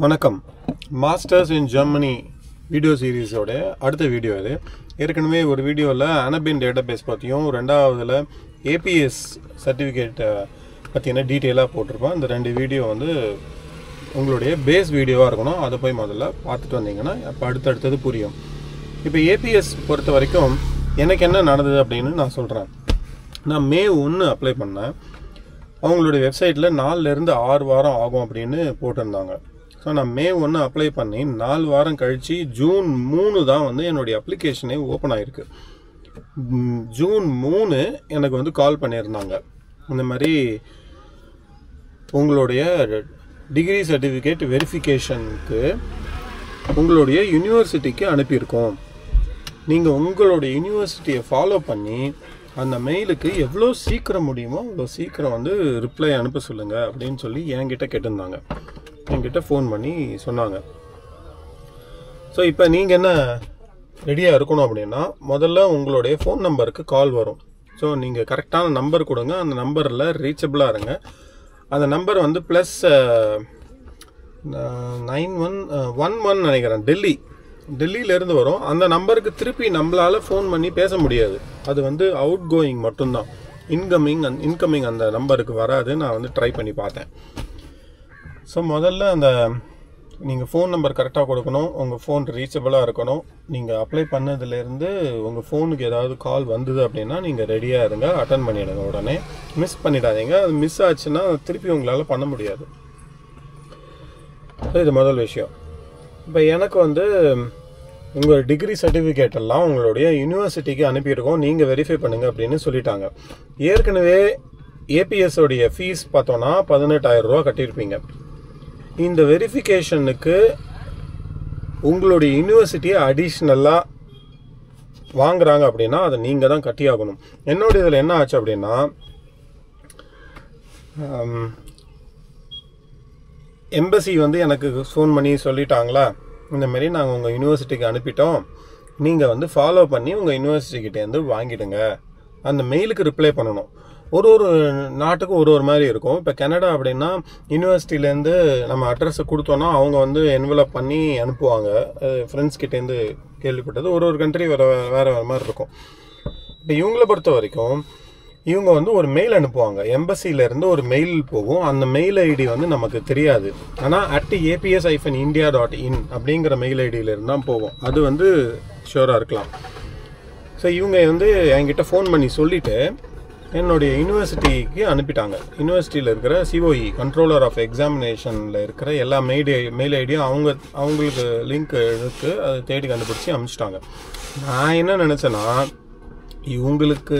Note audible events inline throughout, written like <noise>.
வணக்கம். Masters in Germany video சீரீஸோட அடுத்த வீடியோ இது. ஏற்கனவே ஒரு வீடியோவில் அனபின் டேட்டாபேஸ் பற்றியும் ரெண்டாவதில் ஏபிஎஸ் சர்டிஃபிகேட்டை பற்றின டீட்டெயிலாக போட்டிருப்பேன் இந்த ரெண்டு வீடியோ வந்து உங்களுடைய பேஸ் வீடியோவாக இருக்கணும். அதை போய் முதல்ல பார்த்துட்டு வந்தீங்கன்னா அப்போ அடுத்தடுத்தது புரியும். இப்போ ஏபிஎஸ் பொறுத்த வரைக்கும் எனக்கு என்ன நடந்தது அப்படின்னு நான் சொல்கிறேன் நான் மே ஒன்று அப்ளை பண்ணேன். அவங்களுடைய வெப்சைட்டில் நாலுலேருந்து ஆறு வாரம் ஆகும் அப்படின்னு போட்டிருந்தாங்க. ஸோ நான் மே ஒன்று அப்ளை பண்ணி நாலு வாரம் கழித்து ஜூன் மூணு தான் வந்து என்னுடைய அப்ளிகேஷனே ஓப்பன் ஆகிருக்கு ஜூன் மூணு எனக்கு வந்து கால் பண்ணியிருந்தாங்க. இந்த மாதிரி உங்களுடைய டிகிரி சர்டிஃபிகேட் வெரிஃபிகேஷனுக்கு உங்களுடைய யூனிவர்சிட்டிக்கு அனுப்பியிருக்கோம். நீங்கள் உங்களுடைய யூனிவர்சிட்டியை ஃபாலோ பண்ணி அந்த மெயிலுக்கு எவ்வளோ சீக்கிரம் முடியுமோ அவ்வளோ சீக்கிரம் வந்து ரிப்ளை அனுப்ப சொல்லுங்கள் அப்படின்னு சொல்லி என்கிட்ட கேட்டிருந்தாங்க. என்கிட்ட ஃபோன் பண்ணி சொன்னாங்க. ஸோ இப்போ நீங்கள் என்ன ரெடியாக இருக்கணும் அப்படின்னா முதல்ல உங்களுடைய ஃபோன் நம்பருக்கு கால் வரும். ஸோ நீங்கள் கரெக்டான நம்பர் கொடுங்க. அந்த நம்பரில் ரீச்சபிளாக இருங்க. அந்த நம்பர் வந்து plus nine one one one நினைக்கிறேன். டெல்லி. டெல்லியிலேருந்து வரும். அந்த நம்பருக்கு திருப்பி நம்மளால் ஃபோன் பண்ணி பேச முடியாது. அது வந்து அவுட் கோயிங் மட்டும்தான். இன்கமிங் அந் இன்கமிங் அந்த நம்பருக்கு வராது நான் வந்து ட்ரை பண்ணி பார்த்தேன். ஸோ முதல்ல அந்த நீங்கள் ஃபோன் நம்பர் கரெக்டாக கொடுக்கணும். உங்கள் ஃபோன் ரீச்சபிளாக இருக்கணும். நீங்கள் அப்ளை பண்ணதுலேருந்து உங்கள் ஃபோனுக்கு ஏதாவது கால் வந்தது அப்படின்னா நீங்கள் ரெடியாக இருங்க. அட்டன் பண்ணிவிடுங்க உடனே. மிஸ் பண்ணிடாதீங்க. அது மிஸ் ஆச்சுன்னா திருப்பி உங்களால் பண்ண முடியாது. ஸோ இது முதல் விஷயம். இப்போ எனக்கு வந்து உங்கள் டிகிரி சர்டிஃபிகேட் எல்லாம் உங்களுடைய யூனிவர்சிட்டிக்கு அனுப்பியிருக்கோம். நீங்கள் வெரிஃபை பண்ணுங்கள் அப்படின்னு சொல்லிட்டாங்க. ஏற்கனவே ஏபிஎஸ்ஸோடைய ஃபீஸ் பார்த்தோன்னா பதினெட்டாயிரம் ரூபா கட்டியிருப்பீங்க. இந்த வெரிஃபிகேஷனுக்கு உங்களுடைய யூனிவர்சிட்டியை அடிஷ்னலாக வாங்குறாங்க அப்படின்னா அதை நீங்கள் தான் கட்டியாகணும். என்னோட இதில் என்ன ஆச்சு அப்படின்னா எம்பசி வந்து எனக்கு ஃபோன் பண்ணி சொல்லிட்டாங்களா? இந்தமாரி நாங்கள் உங்கள் யூனிவர்சிட்டிக்கு அனுப்பிட்டோம். நீங்கள் வந்து ஃபாலோ பண்ணி உங்கள் யூனிவர்சிட்டிக்கிட்டேருந்து வாங்கிடுங்க. அந்த மெயிலுக்கு ரிப்ளை பண்ணணும். ஒரு ஒரு நாட்டுக்கும் ஒரு ஒரு மாதிரி இருக்கும். இப்போ கனடா அப்படின்னா யூனிவர்சிட்டிலேருந்து நம்ம அட்ரஸை கொடுத்தோன்னா அவங்க வந்து என்வலப் பண்ணி அனுப்புவாங்க. ஃப்ரெண்ட்ஸ் கிட்டேருந்து கேள்விப்பட்டது. ஒரு ஒரு கண்ட்ரி வேறு வேறு வேறு மாதிரி இருக்கும். இப்போ இவங்களை பொறுத்த வரைக்கும் இவங்க வந்து ஒரு மெயில் அனுப்புவாங்க. எம்பசியிலேருந்து ஒரு மெயில் போகும். அந்த மெயில் ஐடி வந்து நமக்கு தெரியாது. ஆனால் at ABS hyphen India dot in அப்படிங்கிற மெயில் ஐடியிலேருந்து தான் போகும். அது வந்து ஷோராக இருக்கலாம். ஸோ இவங்க வந்து என்கிட்ட ஃபோன் பண்ணி சொல்லிவிட்டு என்னுடைய யூனிவர்சிட்டிக்கு அனுப்பிட்டாங்க. யூனிவர்சிட்டியில் இருக்கிற சிஓஇ கண்ட்ரோலர் ஆஃப் எக்ஸாமினேஷனில் இருக்கிற எல்லா மெயில் மெயில் ஐடியும் அவங்க அவங்களுக்கு லிங்க் எடுத்து அதை தேடி கண்டுபிடிச்சி அனுப்பிச்சிட்டாங்க. நான் என்ன நினச்சேன்னா இவங்களுக்கு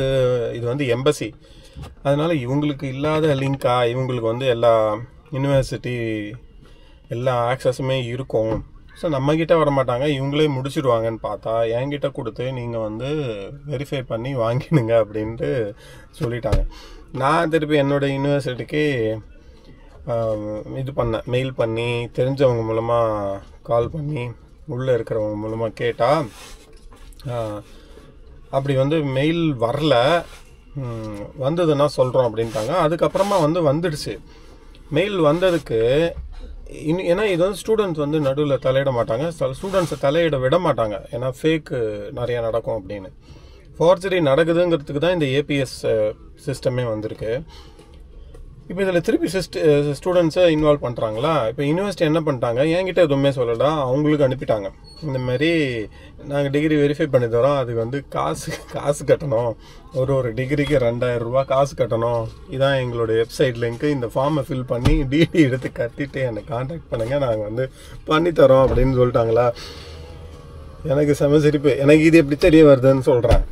இது வந்து எம்பசி அதனால் இவங்களுக்கு இல்லாத லிங்கா இவங்களுக்கு வந்து எல்லா யூனிவர்சிட்டி எல்லா ஆக்சஸுமே இருக்கும். ஸோ நம்மக்கிட்ட வர மாட்டாங்க இவங்களே முடிச்சிடுவாங்கன்னு பார்த்தா என்கிட்ட கொடுத்து நீங்கள் வந்து வெரிஃபை பண்ணி வாங்கிடுங்க அப்படின்ட்டு சொல்லிட்டாங்க. நான் திருப்பி என்னோடய யூனிவர்சிட்டிக்கு இது பண்ணேன் மெயில் பண்ணி தெரிஞ்சவங்க மூலமாக கால் பண்ணி உள்ளே இருக்கிறவங்க மூலமாக கேட்டால் அப்படி வந்து மெயில் வரல. வந்ததுன்னா சொல்கிறோம் அப்படின்ட்டாங்க. அதுக்கப்புறமா வந்து வந்துடுச்சு. மெயில் வந்ததுக்கு இன் ஏன்னா இது வந்து ஸ்டூடெண்ட்ஸ் வந்து நடுவில் தலையிட மாட்டாங்க. ஸ்டூடெண்ட்ஸை தலையிட விட மாட்டாங்க. ஏன்னா ஃபேக்கு நிறையா நடக்கும் அப்படின்னு. ஃபார்ஜரி நடக்குதுங்கிறதுக்கு தான் இந்த ஏபிஎஸ் சிஸ்டமே வந்திருக்கு. இப்போ இதில் திருப்பி சிஸ்ட் ஸ்டூடெண்ட்ஸை இன்வால்வ் பண்ணுறாங்களா இப்போ யூனிவர்சிட்டி என்ன பண்ணிட்டாங்க? என்கிட்ட எதுவுமே சொல்லடா அவங்களுக்கு அனுப்பிட்டாங்க. இந்த மாதிரி நாங்கள் டிகிரி வெரிஃபை பண்ணி தரோம் அதுக்கு வந்து காசு காசு கட்டணும். ஒரு ஒரு டிகிரிக்கு ரெண்டாயிரம் ரூபா காசு கட்டணும். இதான் எங்களோட வெப்சைட் லிங்க்கு இந்த ஃபார்மை ஃபில் பண்ணி டிடி எடுத்து கட்டிட்டு என்னை காண்டாக்ட் பண்ணுங்கள் நாங்கள் வந்து பண்ணித்தரோம் அப்படின்னு சொல்லிட்டாங்களா? எனக்கு செம சிரிப்பு. எனக்கு இது எப்படி தெரிய வருதுன்னு சொல்கிறேன்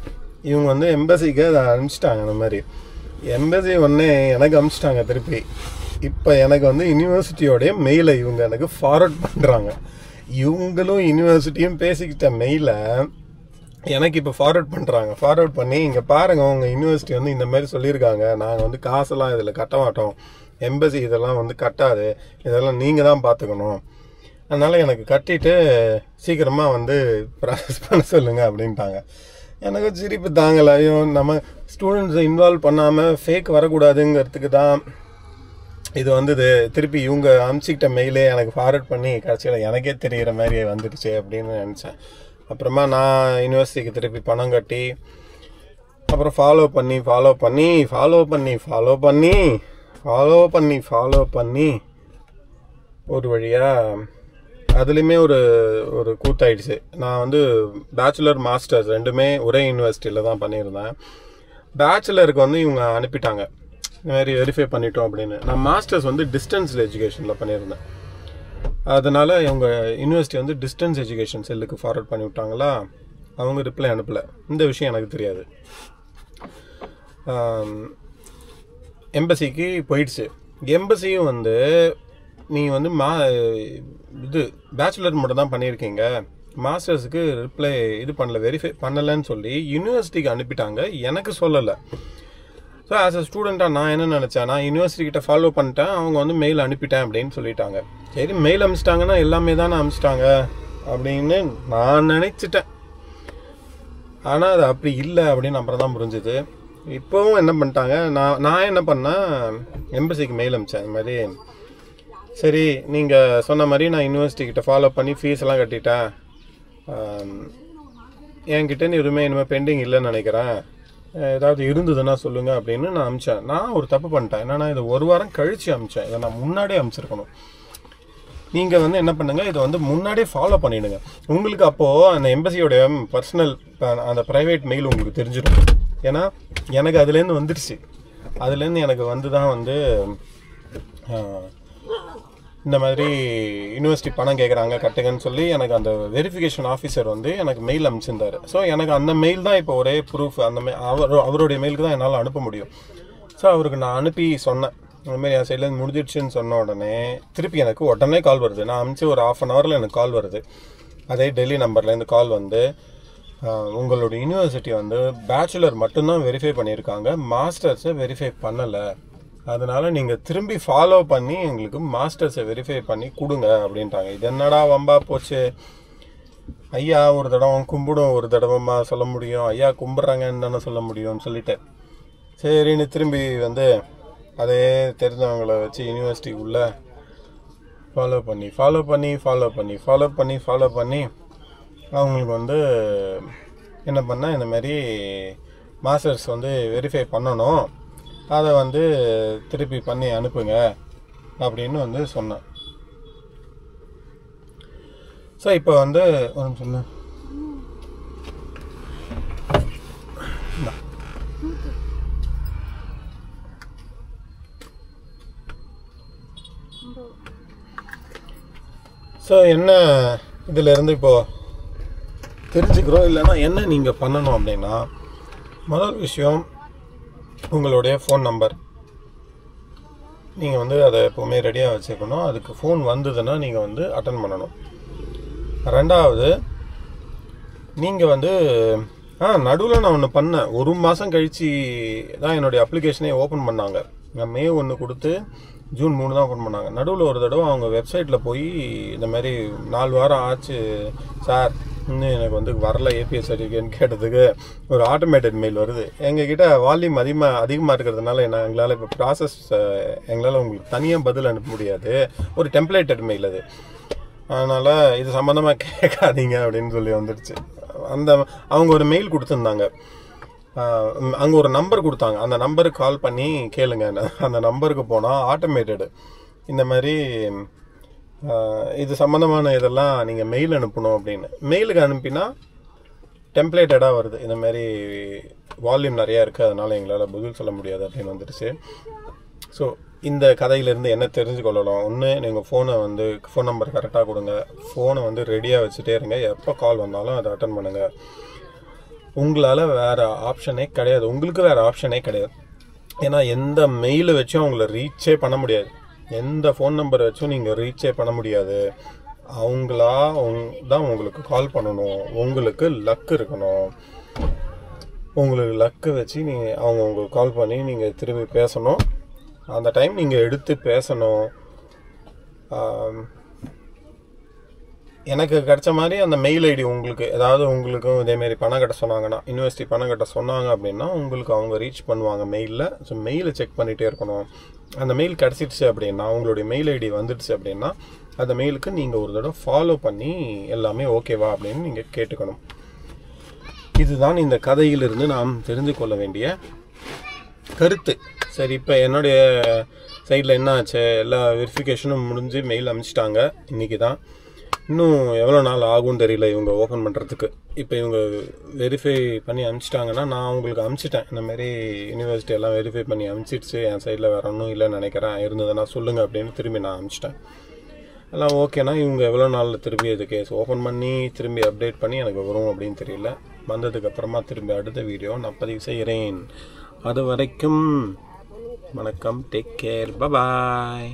இவங்க வந்து எம்பசிக்கு அதை அனுப்பிச்சிட்டாங்க அந்த மாதிரி எம்பசி ஒன்னே எனக்கு அனுப்பிச்சிட்டாங்க திருப்பி. இப்போ எனக்கு வந்து யூனிவர்சிட்டியோடைய மெயிலை இவங்க எனக்கு ஃபார்வர்ட் பண்ணுறாங்க இவங்களும் யூனிவர்சிட்டியும் பேசிக்கிட்ட மெயிலை எனக்கு இப்போ ஃபார்வர்ட் பண்ணுறாங்க ஃபார்வர்ட் பண்ணி இங்கே பாருங்கள் உங்கள் யூனிவர்சிட்டி வந்து இந்த மாதிரி சொல்லியிருக்காங்க. நாங்கள் வந்து காசெல்லாம் இதில் கட்ட மாட்டோம். எம்பசி இதெல்லாம் வந்து கட்டாது. இதெல்லாம் நீங்கள் தான் பார்த்துக்கணும் அதனால் எனக்கு கட்டிட்டு சீக்கிரமாக வந்து <laughs> ப்ராசஸ் பண்ண சொல்லுங்கள் அப்படின்ட்டாங்க. எனக்கு சிரிப்பு தாங்கலை. ஐயோ நம்ம ஸ்டூடெண்ட்ஸை இன்வால்வ் பண்ணாமல் ஃபேக் வரக்கூடாதுங்கிறதுக்கு தான் இது வந்தது. திருப்பி இவங்க அமுச்சிக்கிட்ட மெயிலே எனக்கு ஃபார்வர்ட் பண்ணி கடைசியில் எனக்கே தெரிகிற மாதிரி வந்துடுச்சு அப்படின்னு நினச்சேன். அப்புறமா நான் யூனிவர்சிட்டிக்கு திருப்பி பணம் கட்டி அப்புறம் ஃபாலோ பண்ணி ஃபாலோ பண்ணி ஃபாலோ பண்ணி ஃபாலோ பண்ணி ஃபாலோ பண்ணி ஃபாலோ பண்ணி ஒரு வழியாக அதுலேயுமே ஒரு ஒரு கூத்தாயிடுச்சு. நான் வந்து பேச்சுலர் மாஸ்டர்ஸ் ரெண்டுமே ஒரே யூனிவர்சிட்டியில் தான் பண்ணியிருந்தேன். பேச்சுலருக்கு வந்து இவங்க அனுப்பிட்டாங்க. இந்த மாதிரி வெரிஃபை பண்ணிட்டோம் அப்படின்னு. நான் மாஸ்டர்ஸ் வந்து டிஸ்டன்ஸில் எஜுகேஷனில் பண்ணியிருந்தேன். அதனால் இவங்க யூனிவர்சிட்டி வந்து டிஸ்டன்ஸ் எஜுகேஷன் செல்லுக்கு ஃபார்வர்ட் பண்ணி விட்டாங்களா? அவங்க ரிப்ளை அனுப்பலை. இந்த விஷயம் எனக்கு தெரியாது. எம்பசிக்கு போயிடுச்சு. எம்பசியும் வந்து நீங்கள் வந்து மா இது பேச்சுலர் மட்டும் தான் பண்ணியிருக்கீங்க. மாஸ்டர்ஸுக்கு ரிப்ளை இது பண்ணல வெரிஃபை பண்ணலைன்னு சொல்லி யூனிவர்சிட்டிக்கு அனுப்பிட்டாங்க. எனக்கு சொல்லலை. ஸோ ஆஸ் அ ஸ்டூடெண்ட்டாக நான் என்ன நினச்சேன் நான் யூனிவர்சிட்டி கிட்ட ஃபாலோ பண்ணிட்டேன். அவங்க வந்து மெயில் அனுப்பிட்டேன் அப்படின்னு சொல்லிட்டாங்க. சரி மெயில் அனுப்பிச்சிட்டாங்கன்னா எல்லாமே தானே அனுப்பிச்சிட்டாங்க அப்படின்னு நான் நினச்சிட்டேன். ஆனால் அது அப்படி இல்லை அப்படின்னு அப்புறம் தான் புரிஞ்சுது. இப்போவும் என்ன பண்ணிட்டாங்க நான் நான் என்ன பண்ணேன் எம்பசிக்கு மெயில் அனுப்பிச்சேன் இந்த மாதிரி சரி நீங்கள் சொன்ன மாதிரி நான் யூனிவர்சிட்டிக்கிட்ட ஃபாலோ பண்ணி ஃபீஸ் எல்லாம் கட்டிட்டேன். என்கிட்ட நீ எதுவுமே இனிமேல் பெண்டிங் இல்லைன்னு நினைக்கிறேன். ஏதாவது இருந்ததுன்னா சொல்லுங்கள் அப்படின்னு நான் அமிச்சேன். நான் ஒரு தப்பு பண்ணிட்டேன். என்னன்னா இதை ஒரு வாரம் கழித்து அமிச்சேன். இதை நான் முன்னாடியே அமிச்சிருக்கணும். நீங்கள் வந்து என்ன பண்ணுங்கள் இதை வந்து முன்னாடியே ஃபாலோ பண்ணிடுங்க. உங்களுக்கு அப்போது அந்த எம்பசியோடைய பர்சனல் அந்த ப்ரைவேட் மெயில் உங்களுக்கு தெரிஞ்சிடும். ஏன்னா எனக்கு அதுலேருந்து வந்துடுச்சு அதுலேருந்து எனக்கு வந்து தான் வந்து இந்த மாதிரி யூனிவர்சிட்டி பணம் கேட்குறாங்க கட்டுங்கன்னு சொல்லி எனக்கு அந்த வெரிஃபிகேஷன் ஆஃபீஸர் வந்து எனக்கு மெயில் அனுப்பிச்சிருந்தாரு. ஸோ எனக்கு அந்த மெயில் தான் இப்போ ஒரே ப்ரூஃப் அந்த மெ அவர் அவருடைய மெயிலுக்கு தான் என்னால் அனுப்ப முடியும். ஸோ அவருக்கு நான் அனுப்பி சொன்னேன். இந்தமாரி என் சைட்லேருந்து முடிஞ்சிடுச்சுன்னு சொன்ன உடனே திருப்பி எனக்கு உடனே கால் வருது. நான் அனுப்பிச்சு ஒரு ஆஃப் அன் ஹவரில் எனக்கு கால் வருது. அதே டெல்லி நம்பர்லேருந்து கால் வந்து உங்களோட யூனிவர்சிட்டி வந்து பேச்சுலர் மட்டும்தான் வெரிஃபை பண்ணியிருக்காங்க. மாஸ்டர்ஸை வெரிஃபை பண்ணலை. அதனால் நீங்கள் திரும்பி ஃபாலோ பண்ணி எங்களுக்கு மாஸ்டர்ஸை வெரிஃபை பண்ணி கொடுங்க அப்படின்ட்டாங்க. இது என்னடா வம்பா போச்சு? ஐயா ஒரு தடவை கும்பிடும் ஒரு தடவைமா சொல்ல முடியும். ஐயா கும்பிட்றாங்கன்னு தானே சொல்ல முடியும்னு சொல்லிட்டு. சரின்னு திரும்பி வந்து அதே தெரிஞ்சவங்கள வச்சு யூனிவர்சிட்டி உள்ள ஃபாலோ பண்ணி ஃபாலோ பண்ணி ஃபாலோ பண்ணி ஃபாலோ பண்ணி ஃபாலோ பண்ணி அவங்களுக்கு வந்து என்ன பண்ணால் இந்தமாரி மாஸ்டர்ஸ் வந்து வெரிஃபை பண்ணணும். அதை வந்து திருப்பி பண்ணி அனுப்புங்க அப்படின்னு வந்து சொன்னேன். ஸோ இப்போ வந்து ஒரு நிமிஷம் சொன்னேன் ஸோ என்ன இதில் இப்போது தெரிஞ்சுக்கிறோம்? இல்லைன்னா என்ன நீங்கள் பண்ணணும் அப்படின்னா முதல் விஷயம் உங்களுடைய ஃபோன் நம்பர் நீங்கள் வந்து அதை எப்போவுமே ரெடியாக வச்சுக்கணும். அதுக்கு ஃபோன் வந்ததுன்னா நீங்கள் வந்து அட்டன் பண்ணணும். ரெண்டாவது நீங்கள் வந்து ஆ நடுவில் நான் ஒன்று பண்ணேன். ஒரு மாதம் கழித்து தான் என்னுடைய அப்ளிகேஷனே ஓப்பன் பண்ணாங்க. நான் மே ஒன்று கொடுத்து ஜூன் மூணு தான் ஓப்பன் பண்ணாங்க. நடுவில் ஒரு தடவை அவங்க வெப்சைட்டில் போய் இந்த மாதிரி நாலு வாரம் ஆச்சு சார். இன்னும் எனக்கு வந்து வரல ஏபிஎஸ் சர்டிஃபிகேட்னு கேட்டதுக்கு ஒரு ஆட்டோமேட்டட் மெயில் வருது. எங்ககிட்ட வால்யூம் அதிகமாக அதிகமாக இருக்கிறதுனால என்ன எங்களால் இப்போ ப்ராசஸ் எங்களால் உங்களுக்கு தனியாக பதில் அனுப்ப முடியாது. ஒரு டெம்ப்ளேட்டட் மெயில் அது. அதனால் இது சம்மந்தமாக கேட்காதீங்க அப்படின்னு சொல்லி வந்துடுச்சு. அந்த அவங்க ஒரு மெயில் கொடுத்துருந்தாங்க. அங்கே ஒரு நம்பர் கொடுத்தாங்க. அந்த நம்பருக்கு கால் பண்ணி கேளுங்க. அந்த நம்பருக்கு போனால் ஆட்டோமேட்டடு இந்த மாதிரி இது சம்மந்தமான இதெல்லாம் நீங்கள் மெயில் அனுப்பணும் அப்படின்னு. மெயிலுக்கு அனுப்பினா டெம்ப்ளேட்டடாக வருது. இந்த மாதிரி வால்யூம் நிறையா இருக்குது அதனால் எங்களால் பதில் சொல்ல முடியாது அப்படின்னு வந்துடுச்சு ஸோ இந்த கதையிலேருந்து என்ன தெரிஞ்சு கொள்ளலாம்? ஒன்று நீங்கள் ஃபோனை வந்து ஃபோன் நம்பர் கரெக்டாக கொடுங்க. ஃபோனை வந்து ரெடியாக வச்சுட்டே இருங்க. எப்போ கால் வந்தாலும் அதை அட்டன் பண்ணுங்கள் உங்களால் வேறு ஆப்ஷனே கிடையாது. உங்களுக்கு வேறு ஆப்ஷனே கிடையாது. ஏன்னா எந்த மெயிலை வச்சும் அவங்கள ரீச்சே பண்ண முடியாது. எந்த ஃபோன் நம்பரை வச்சும் நீங்கள் ரீச்சே பண்ண முடியாது. அவங்களா உங்- தான் உங்களுக்கு கால் பண்ணணும். உங்களுக்கு லக் இருக்கணும். உங்களுக்கு லக்கு வச்சு நீங்கள் அவங்க உங்களுக்கு கால் பண்ணி நீங்கள் திரும்பி பேசணும். அந்த டைம் நீங்கள் எடுத்து பேசணும். எனக்கு கிடைச்ச மாதிரி அந்த மெயில் ஐடி உங்களுக்கு ஏதாவது உங்களுக்கும் இதேமாரி பணம் கட்ட சொன்னாங்கன்னா யூனிவர்சிட்டி பணம் கட்ட சொன்னாங்க அப்படின்னா உங்களுக்கு அவங்க ரீச் பண்ணுவாங்க மெயிலில் ஸோ மெயிலை செக் பண்ணிகிட்டே இருக்கணும். அந்த மெயில் கிடச்சிடுச்சு அப்படின்னா உங்களுடைய மெயில் ஐடி வந்துடுச்சு அப்படின்னா அந்த மெயிலுக்கு நீங்கள் ஒரு தடவை ஃபாலோ பண்ணி எல்லாமே ஓகேவா அப்படின்னு நீங்கள் கேட்டுக்கணும். இதுதான் இந்த கதையிலிருந்து நாம் தெரிந்து கொள்ள வேண்டிய கருத்து. சரி இப்போ என்னுடைய சைடில் என்ன ஆச்சு? எல்லா வெரிஃபிகேஷனும் முடிஞ்சு மெயில் அனுப்பிச்சிட்டாங்க இன்றைக்கி தான் இன்னும் எவ்வளோ நாள் ஆகும்னு தெரியல இவங்க ஓப்பன் பண்ணுறதுக்கு இப்போ இவங்க வெரிஃபை பண்ணி அனுப்பிச்சிட்டாங்கன்னா நான் உங்களுக்கு அனுப்பிச்சிட்டேன் இந்தமாரி யூனிவர்சிட்டி எல்லாம் வெரிஃபை பண்ணி அனுப்பிச்சிடுச்சு என் சைடில் வரணும் இல்லை இல்லைன்னு நினைக்கிறேன். இருந்ததுன்னா சொல்லுங்கள் அப்படின்னு திரும்பி நான் அனுப்பிச்சிட்டேன் எல்லாம் ஓகேனா இவங்க எவ்வளோ நாளில் திரும்பி இது கேஸ் ஓப்பன் பண்ணி திரும்பி அப்டேட் பண்ணி எனக்கு வரும் அப்படின்னு தெரியல. வந்ததுக்கு அப்புறமா திரும்பி அடுத்த வீடியோ நான் பதிவு செய்கிறேன் அது வரைக்கும் வணக்கம். Take care bye bye